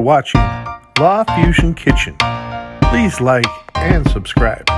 watching Law Fusion Kitchen. Please like and subscribe.